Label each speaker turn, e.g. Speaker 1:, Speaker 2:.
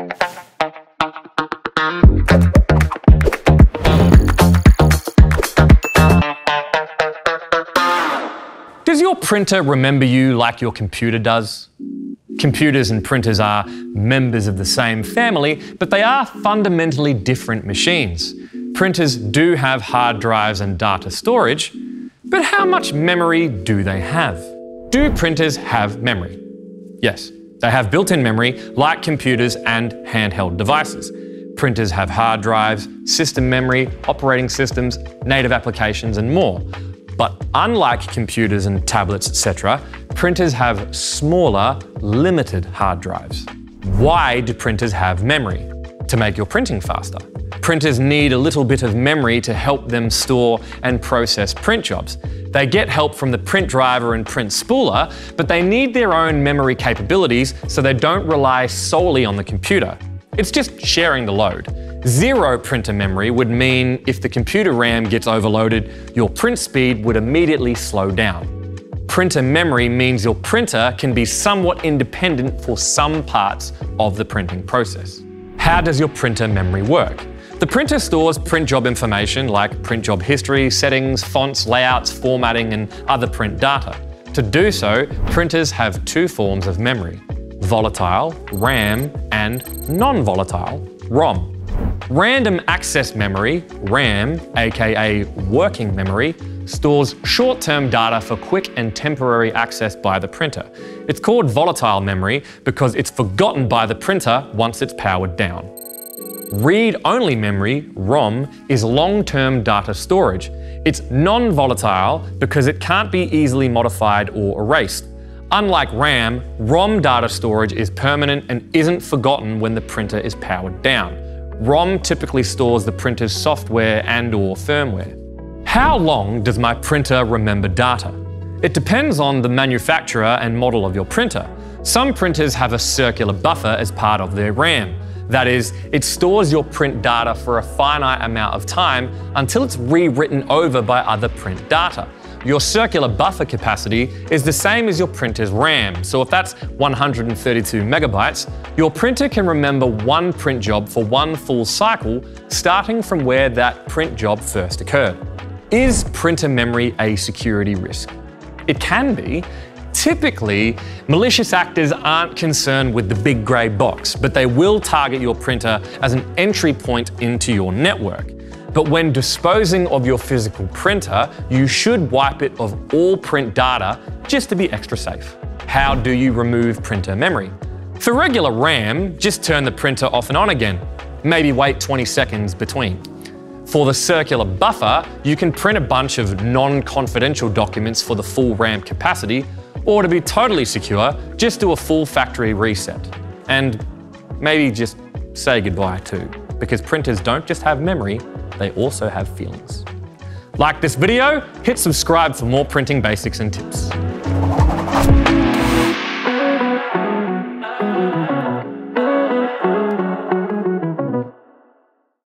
Speaker 1: Does your printer remember you like your computer does? Computers and printers are members of the same family, but they are fundamentally different machines. Printers do have hard drives and data storage, but how much memory do they have? Do printers have memory? Yes, they have built in memory like computers and handheld devices. Printers have hard drives, system memory, operating systems, native applications, and more. But unlike computers and tablets, etc., printers have smaller, limited hard drives. Why do printers have memory? To make your printing faster. Printers need a little bit of memory to help them store and process print jobs. They get help from the print driver and print spooler, but they need their own memory capabilities so they don't rely solely on the computer. It's just sharing the load. Zero printer memory would mean if the computer RAM gets overloaded, your print speed would immediately slow down. Printer memory means your printer can be somewhat independent for some parts of the printing process. How does your printer memory work? The printer stores print job information like print job history, settings, fonts, layouts, formatting, and other print data. To do so, printers have two forms of memory volatile, RAM, and non volatile, ROM. Random access memory, RAM, aka working memory, stores short-term data for quick and temporary access by the printer. It's called volatile memory because it's forgotten by the printer once it's powered down. Read-only memory, ROM, is long-term data storage. It's non-volatile because it can't be easily modified or erased. Unlike RAM, ROM data storage is permanent and isn't forgotten when the printer is powered down. ROM typically stores the printer's software and or firmware. How long does my printer remember data? It depends on the manufacturer and model of your printer. Some printers have a circular buffer as part of their RAM. That is, it stores your print data for a finite amount of time until it's rewritten over by other print data. Your circular buffer capacity is the same as your printer's RAM, so if that's 132 megabytes, your printer can remember one print job for one full cycle, starting from where that print job first occurred. Is printer memory a security risk? It can be. Typically, malicious actors aren't concerned with the big grey box, but they will target your printer as an entry point into your network. But when disposing of your physical printer, you should wipe it of all print data just to be extra safe. How do you remove printer memory? For regular RAM, just turn the printer off and on again. Maybe wait 20 seconds between. For the circular buffer, you can print a bunch of non-confidential documents for the full RAM capacity, or to be totally secure, just do a full factory reset. And maybe just say goodbye too, because printers don't just have memory, they also have feelings. Like this video, hit subscribe for more printing basics and tips.